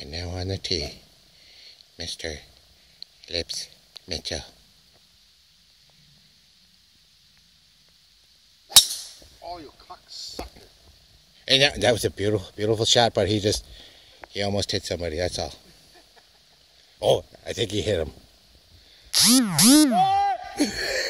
And now on the tee, Mr. Lips Mitchell. Oh, you cocksucker. And that, that was a beautiful, beautiful shot, but he just, he almost hit somebody, that's all. Oh, I think he hit him.